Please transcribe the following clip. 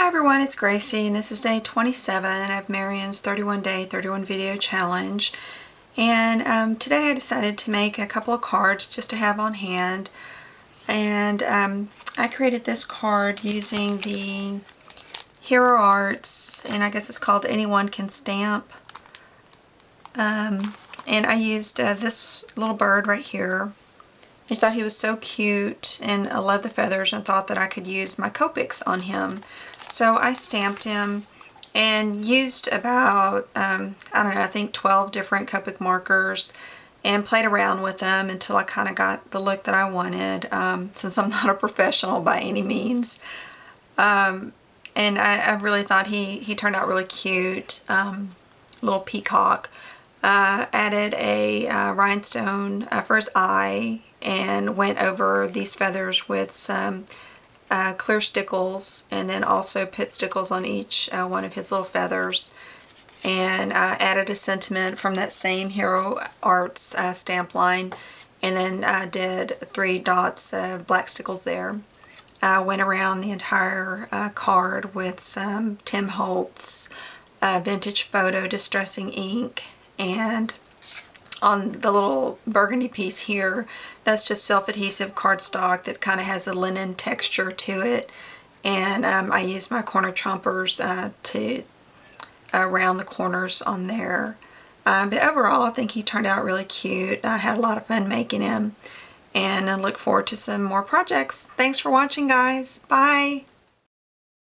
Hi everyone, it's Gracie and this is day 27 of Marion's 31 day 31 video challenge. And um, today I decided to make a couple of cards just to have on hand. And um, I created this card using the Hero Arts and I guess it's called Anyone Can Stamp. Um, and I used uh, this little bird right here I thought he was so cute and I love the feathers and thought that I could use my Copics on him. So I stamped him and used about, um, I don't know, I think 12 different Copic markers and played around with them until I kind of got the look that I wanted um, since I'm not a professional by any means. Um, and I, I, really thought he, he turned out really cute, um, little peacock. Uh, added a uh, rhinestone uh, for his eye and went over these feathers with some uh, clear stickles and then also put stickles on each uh, one of his little feathers and I added a sentiment from that same Hero Arts uh, stamp line and then I did three dots of black stickles there. I went around the entire uh, card with some Tim Holtz uh, vintage photo distressing ink and on the little burgundy piece here, that's just self-adhesive cardstock that kind of has a linen texture to it. And um, I use my corner chompers uh, to uh, round the corners on there. Um, but overall, I think he turned out really cute. I had a lot of fun making him. And I look forward to some more projects. Thanks for watching, guys. Bye.